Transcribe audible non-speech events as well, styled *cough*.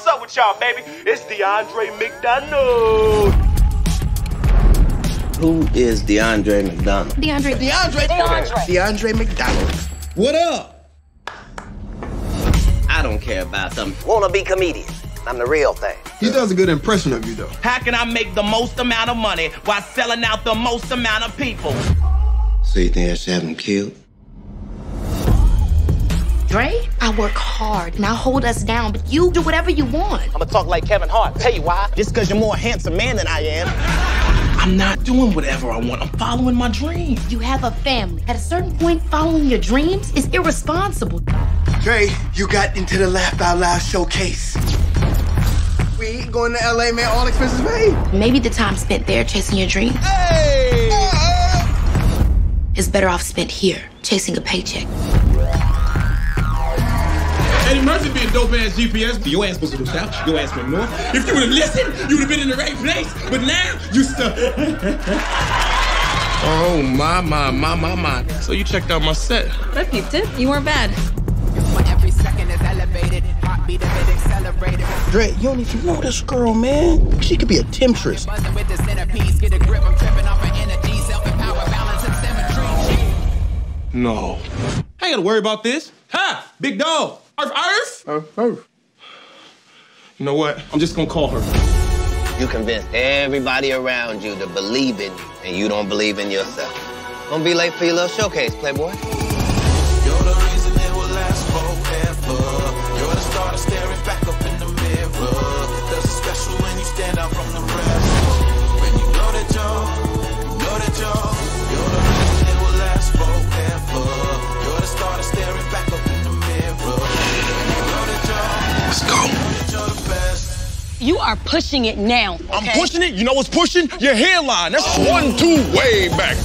what's up with y'all, baby? It's DeAndre McDonald. Who is DeAndre McDonald? DeAndre. DeAndre. DeAndre. DeAndre McDonald. What up? I don't care about them Wanna be comedians. I'm the real thing. He does a good impression of you, though. How can I make the most amount of money while selling out the most amount of people? So you think I should have him killed? Dre, I work hard and I hold us down, but you do whatever you want. I'ma talk like Kevin Hart. Tell you why. Just because you're more handsome man than I am. I'm not doing whatever I want. I'm following my dream. You have a family. At a certain point, following your dreams is irresponsible. Dre, you got into the Laugh Out Loud showcase. We ain't going to LA, man, all expenses paid. Maybe the time spent there chasing your dreams Hey! is better off spent here chasing a paycheck. Eddie Murphy be a dope ass GPS. Your ass supposed to go south. Your ass went north. If you would have listened, you would have been in the right place. But now you stuck. *laughs* oh my my my my my. So you checked out my set. I peeped it. You weren't bad. Every second is elevated, heartbeat of it accelerated. Dre, you don't even know this girl, man. She could be a temptress. Buzzing with the centerpiece, get a grip, I'm tripping off of energy, self-empower, balance, and symmetry. No. I ain't gotta worry about this. Ha! Big dog. Earth, Earth. Earth, Earth. You know what? I'm just gonna call her. You convinced everybody around you to believe in you, and you don't believe in yourself. Don't be late for your little showcase, Playboy. You're the reason it will last forever. You're the star staring back You are pushing it now. I'm pushing it. You know what's pushing? Your hairline. That's one, two, way back.